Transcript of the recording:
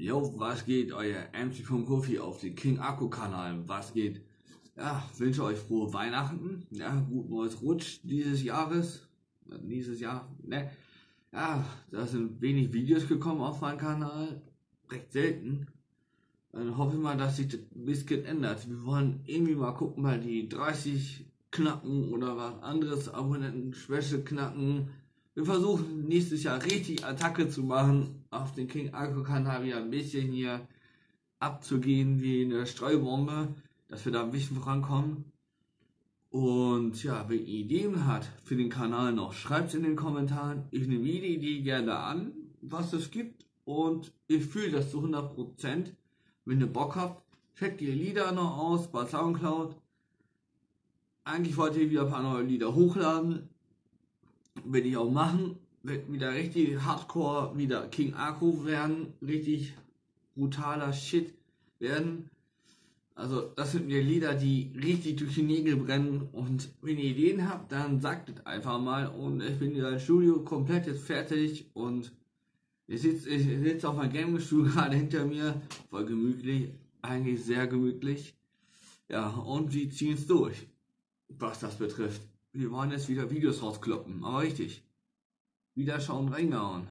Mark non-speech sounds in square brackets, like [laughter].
Jo, was geht, euer MC.Kofi auf dem King Akku Kanal, was geht? Ja, wünsche euch frohe Weihnachten, ja, gut neues Rutsch dieses Jahres, dieses Jahr, ne? Ja, da sind wenig Videos gekommen auf meinem Kanal, recht selten. Dann hoffe ich mal, dass sich das ein bisschen ändert. Wir wollen irgendwie mal gucken, mal die 30 knacken oder was anderes, Abonnenten-Schwäche knacken. Wir versuchen nächstes Jahr richtig Attacke zu machen, auf den King Kanal wieder ein bisschen hier abzugehen wie eine Streubombe, dass wir da ein bisschen vorankommen. Und ja, wer Ideen hat für den Kanal noch, schreibt es in den Kommentaren. Ich nehme jede Idee gerne an, was es gibt. Und ich fühle das zu 100%. Wenn ihr Bock habt, checkt die Lieder noch aus bei Soundcloud. Eigentlich wollte ich wieder ein paar neue Lieder hochladen. Werde ich auch machen. Wird wieder richtig hardcore, wieder King Akku werden. Richtig brutaler Shit werden. Also das sind mir Lieder, die richtig durch die Nägel brennen. Und wenn ihr Ideen habt, dann sagt es einfach mal. Und ich bin wieder im Studio komplett jetzt fertig. Und ich sitze ich sitz auf meinem Gaming-Stuhl [laughs] gerade hinter mir. Voll gemütlich. Eigentlich sehr gemütlich. Ja, und sie ziehen es durch. Was das betrifft. Wir wollen jetzt wieder Videos rauskloppen. Aber richtig. Wieder schauen, reingehauen.